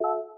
you